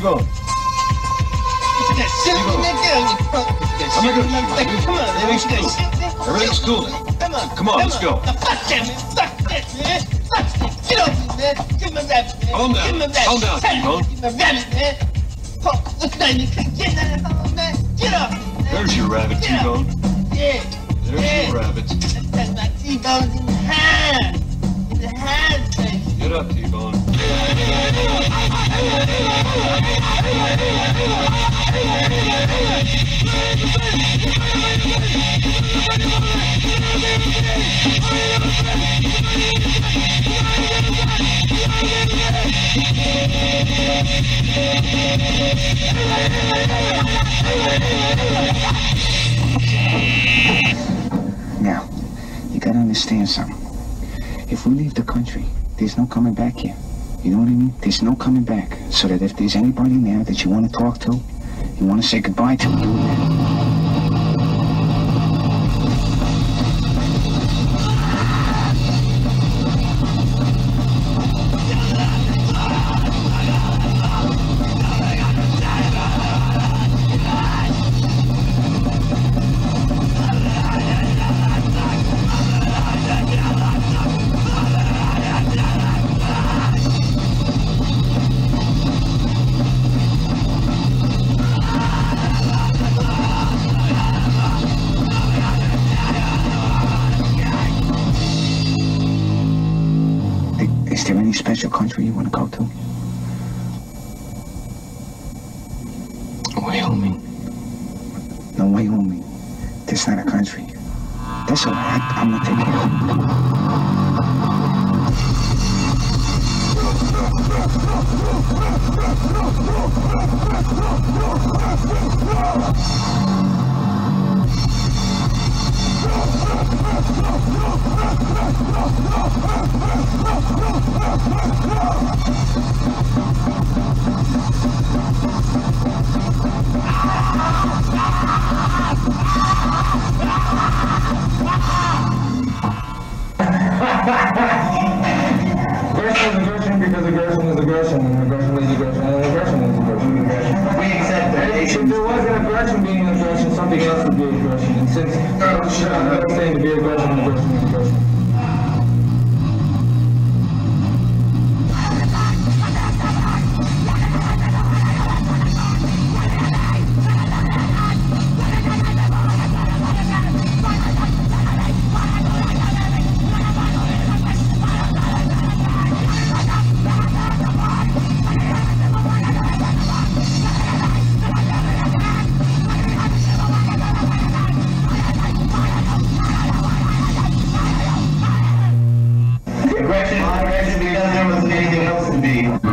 T-Bone. That shit, man, get on your front. I'm not gonna Like, shoot you, Come on, man. Everything's cool. Everything's cool. Come on. Come on, let's go. Now, fuck that, man. Fuck that, man. Fuck that. Get off me, man. Give me that, man. Calm down. Give me that. Calm down, T-Bone. Give me that, man. Fuck, what's that? You can't get that at home, man. Get off me, man. There's your rabbit, Get off T-Bone. me. Yeah. There's yeah. your rabbit. That's my T-bones in the hand. In the hand, baby. Get up, T-Bone. Now, you gotta understand something. If we leave the country, there's no coming back here. You know what I mean? There's no coming back. So that if there's anybody there that you want to talk to, you want to say goodbye to, do. Is there any special country you want to go to? Wyoming. No, Wyoming. That's not a country. That's all right. I'm gonna take care of it. Aggression because aggression is aggression, and aggression is aggression, and aggression is aggression. aggression. We accept that. If there was an aggression being an aggression, something else would be aggression. And since I'm understanding to be aggression, aggression, is aggression. My because there was anything else to be.